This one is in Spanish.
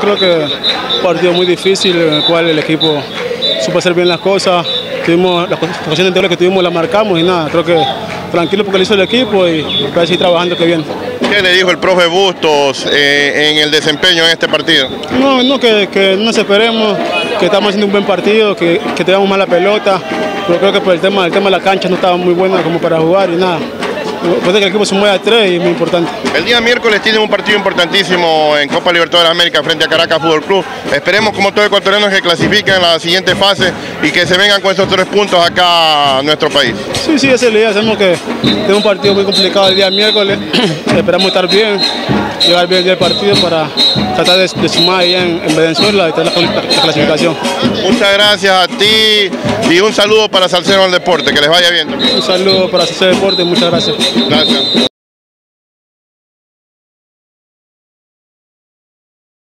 Creo que un partido muy difícil en el cual el equipo supo hacer bien las cosas. Tuvimos las ocasiones que tuvimos las marcamos y nada, creo que tranquilo porque lo hizo el equipo y para seguir trabajando que bien. ¿Qué le dijo el profe Bustos eh, en el desempeño en este partido? No, no que, que no nos esperemos, que estamos haciendo un buen partido, que, que tengamos mala pelota, pero creo que por el tema, el tema de la cancha no estaba muy buena como para jugar y nada. Puede que el equipo se mueva a tres y es muy importante. El día miércoles tienen un partido importantísimo en Copa Libertadores de América frente a Caracas Fútbol Club. Esperemos como todos ecuatorianos que clasifiquen en la siguiente fase y que se vengan con esos tres puntos acá a nuestro país. Sí, sí, esa es la idea. Sabemos que es un partido muy complicado el día miércoles. Esperamos estar bien, llevar bien el partido para tratar de, de sumar ahí en, en, Venezuela y tener la, la, clasificación. Muchas gracias a ti y un saludo para Salcero del Deporte. Que les vaya bien. Un saludo para Salcero del Deporte. Muchas gracias. Gracias.